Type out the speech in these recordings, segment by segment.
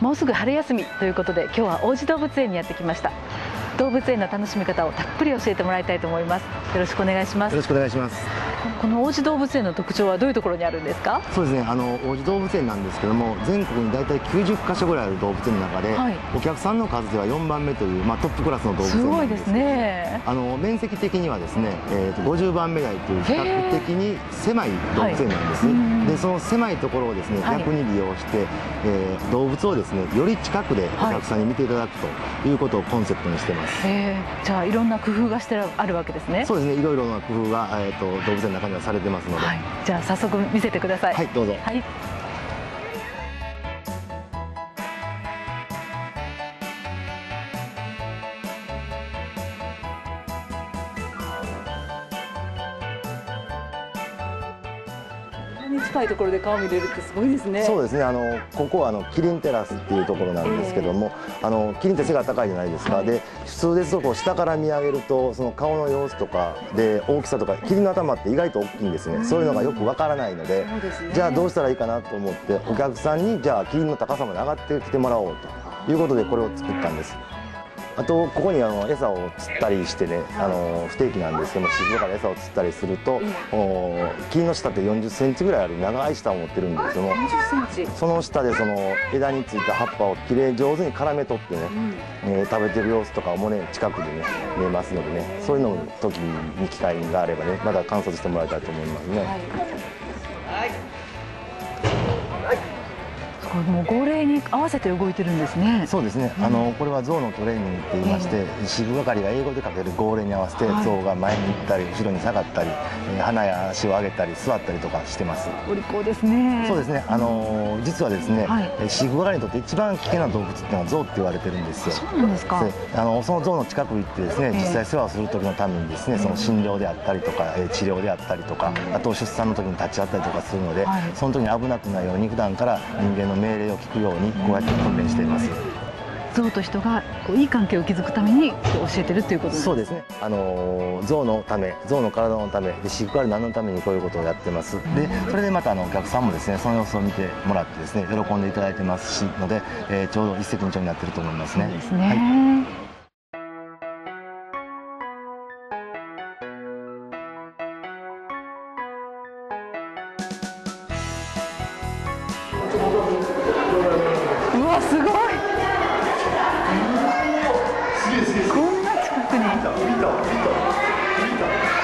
もうすぐ春休みということで今日は王子動物園にやってきました。動物園の楽しみ方をたっぷり教えてもらいたいと思います。よろしくお願いします。よろしくお願いします。この王子動物園の特徴はどういうところにあるんですか？そうですね。あの王子動物園なんですけども全国に大体90カ所ぐらいある動物園の中で、はい、お客さんの数では4番目という、まあ、トップクラスの動物園なんですすごいですね。あの面積的にはですね、えーと、50番目台という比較的に狭い動物園なんです、はい、でその狭いところをですね、逆に利用して、えー、動物をですねより近くでお客さんに見ていただくということをコンセプトにしてます、じゃあいろんな工夫がしてあるわけですね。そうですね。いろいろな工夫が、えーと、動物園の中にはされてますので、はい、じゃあ早速見せてください。はいどうぞ、はい近いところで顔見れるってすごいですね。そうですね。あのここはあのキリンテラスっていうところなんですけども、えー、あのキリンって背が高いじゃないですか、はい、で普通ですとこう下から見上げるとその顔の様子とかで大きさとかキリンの頭って意外と大きいんですね、うん、そういうのがよくわからないので、ね、じゃあどうしたらいいかなと思ってお客さんにじゃあキリンの高さまで上がってきてもらおうということでこれを作ったんです。あとここにあの餌を釣ったりしてねあの不定期なんですけども静から餌を釣ったりすると、お木の下って40センチぐらいある長い下を持ってるんですけどもその下でその枝についた葉っぱをきれい上手に絡め取ってね、うん、えー、食べてる様子とかもね近くでね見えますのでねそういうの時に機会があればねまた観察してもらいたいと思いますね。はいもう号令に合わせて動いてるんですね。そうですね、うん、あのこれは象のトレーニングって言いまして、えー、飼育係が英語でかける号令に合わせて、はい、象が前に行ったり後ろに下がったり、えー、鼻や足を上げたり座ったりとかしてます。お利口ですね。そうですね。あの実はですね、はい、飼育係にとって一番危険な動物っていうのは象って言われてるんですよ。そうなんですか。あのその象の近く行ってですね、実際世話をする時のためにですねその診療であったりとか、えー、治療であったりとか、あと出産の時に立ち会ったりとかするので、はい、その時に危なくないように普段から人間の命令を聞くようににこうやって訓練しています。象と人がこういい関係を築くために教えてるということそうですね。あの象のため象の体のためで飼育係何のためにこういうことをやってます。でそれでまたあのお客さんもですねその様子を見てもらってですね喜んでいただいてますしので、えー、ちょうど一石二鳥になってると思いますね。そうですね、はいすごい。こんな近くにこ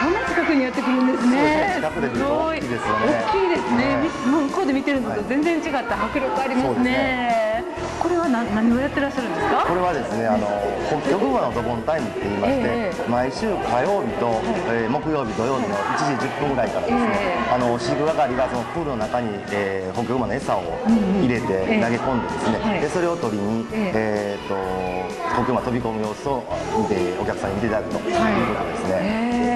んな近くにやってくるんですねすごい。大きい。ですね、ね、向こうで見てるのと全然違った迫力ありますねこれは何何をやってらっしゃるんですか？これはですねあの北極馬のドボンタイムって言いまして、えー、毎週火曜日と、えー、木曜日土曜日の1時10分ぐらいからですね、えー、あの飼育係がそのプールの中に、えー、北極馬の餌を入れて投げ込んでですね、えー、でそれを取りに、えー、と北極馬飛び込む様子を見てお客さんに見ていただくということですね。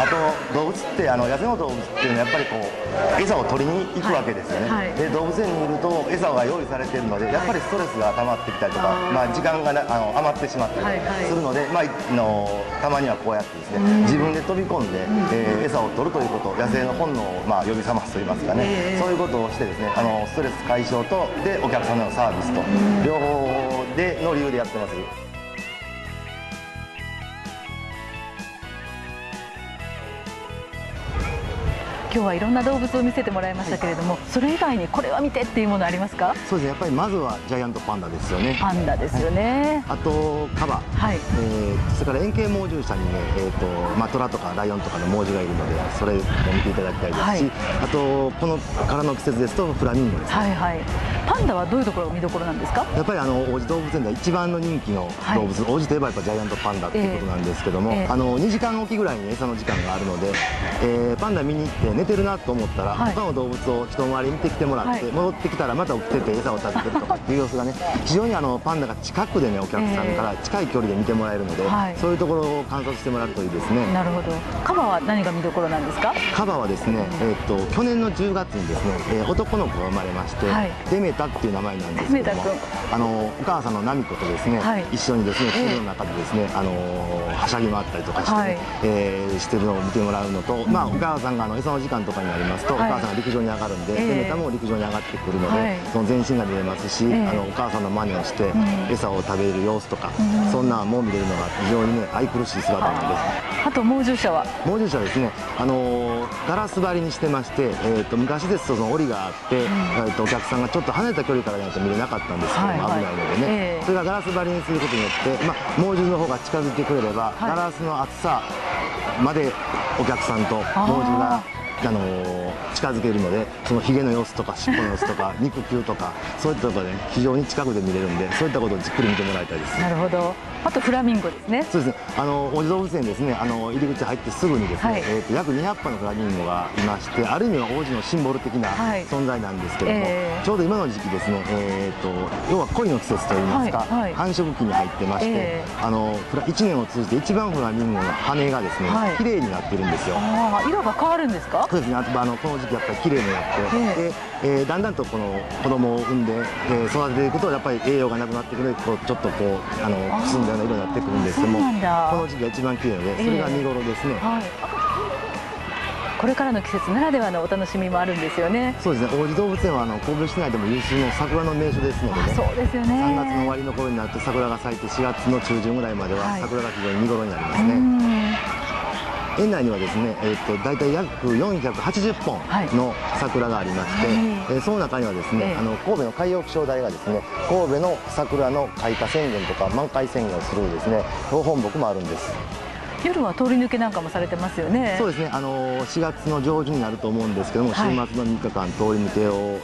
あと動物ってあの野生の動物っていうのはやっぱりこう餌を取りに行くわけですよね、はいはい、で動物園にいると餌が用意されてるのでやっぱりストレスが溜まってきたりとか、まあ、時間があの余ってしまったりするので、はいはい、まあ、のたまにはこうやってですね、自分で飛び込んで、えー、餌を取るということ野生の本能を、まあ、呼び覚ますといいますかね、そういうことをしてですねあのストレス解消とでお客さんのサービスと両方での理由でやってます。今日はいろんな動物を見せてもらいましたけれども、はい、それ以外にこれは見てっていうものありますか？そうです。ねやっぱりまずはジャイアントパンダですよね。パンダですよね、はい、あとカバ、はい。えー、それから円形猛獣舎にね、えーとまあ、虎とかライオンとかの猛獣がいるのでそれを見ていただきたいですし、はい、あとこのからの季節ですとフラミンゴです、ね、はいはい。パンダはどういうところが見どころなんですか？やっぱりあの王子動物園では一番の人気の動物、はい、王子といえばやっぱジャイアントパンダっていうことなんですけども、えーえ。ー、あの2時間おきぐらいに餌の時間があるので、えー、パンダ見に行って寝てるなと思ったら、はい、他の動物を一回り見てきてもらって、はい、戻ってきたらまた起きてて餌を食べてるとかっていう様子がね 非常にあのパンダが近くでねお客さんから近い距離で見てもらえるので、えー、そういうところを観察してもらうといいですね。なるほど。カバは何が見どころなんですか？カバはですね、えー、っと去年の10月にですね、えー、男の子が生まれまして、デメタっていう名前なんですけどもあのお母さんのナミコとですね、一緒にですねーの中でですね、あのはしゃぎ回ったりとかして、えー、してるのを見てもらうのと、まあお母さんがあの餌の時間間とかになりますと、はい。お母さんが陸上に上がるんで、ええ。でメタも陸上に上がってくるので、はい。その全身が見れますし、ええ。あのお母さんの真似をして、ん。餌を食べる様子とか、うん。そんなんも見れるのが非常にね愛くるしい姿なんです。あと猛獣車は？猛獣車はですね、あのーガラス張りにしてまして、えー、と昔ですとその檻があって、えー、とお客さんがちょっと離れた距離からじゃないと見れなかったんですけども、危ないのでね、ええ。それがガラス張りにすることによって、まあ、猛獣の方が近づいてくれれば、はい。ガラスの厚さまでお客さんと猛獣が。あのー近づけるのでそのヒゲの様子とか尻尾の様子とか 肉球とかそういったところで非常に近くで見れるんでそういったことをじっくり見てもらいたいです。なるほど。あとフラミンゴですね。そうですね、あの王子動物園ですね、あの入り口入ってすぐにですね、はい。えーと約200羽のフラミンゴがいまして、ある意味は王子のシンボル的なはい。存在なんですけれども、えーちょうど今の時期ですね、えーと要は恋の季節といいますか、はいはい。繁殖期に入ってまして、えあのフラ1年を通じて一番フラミンゴの羽がですね、はい。綺麗になってるんですよ。ああ色が変わるんですか？そうですね、あとあのこの時期やっぱり綺麗になって、えでえーだんだんとこの子供を産んで、えー育てていくとやっぱり栄養がなくなってくるこうちょっとこうあのくすんだような色になってくるんですけどもこの時期が一番綺麗なのでそれが見頃ですね、はい。これからの季節ならではのお楽しみもあるんですよね。そうですね。王子動物園はあの神戸市内でも有数の桜の名所ですのでね。そうですよね。3月の終わりの頃になると桜が咲いて4月の中旬ぐらいまでははい。桜が非常に見頃になりますうね、ん園内にはですね、えー、と大体約480本の桜がありまして、はい。えーその中にはですね、ええ。あの神戸の海洋気象台がですね神戸の桜の開花宣言とか満開宣言をするですね標本木もあるんです夜は通り抜けなんかもされてますよね。そうですね、あの4月の上旬になると思うんですけども、はい。週末の3日間通り抜けを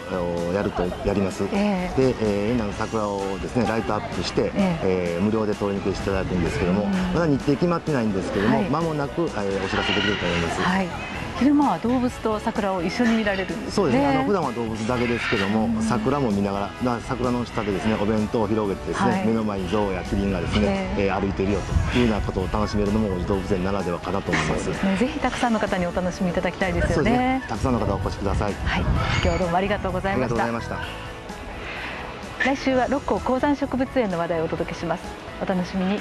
おやるとやります、えで、えー園内の桜をですねライトアップして、え。えー無料で通り抜けしていただくんですけども、うん。まだ日程決まってないんですけども、はい。間もなく、えーお知らせできると思います。はい昼間は動物と桜を一緒に見られるんですね。そうですね、あの普段は動物だけですけども、桜も見ながら、な桜の下でですねお弁当を広げてですね、はい。目の前に象やキリンがですね、ええ。ー歩いているよというようなことを楽しめるのも動物園ならではかなと思います。ね。ぜひたくさんの方にお楽しみいただきたいですよね。ね、たくさんの方お越しください。はい。今日はどうもありがとうござありがいました。とうございました。来週は六甲高山植物園の話題をお届けします。お楽しみに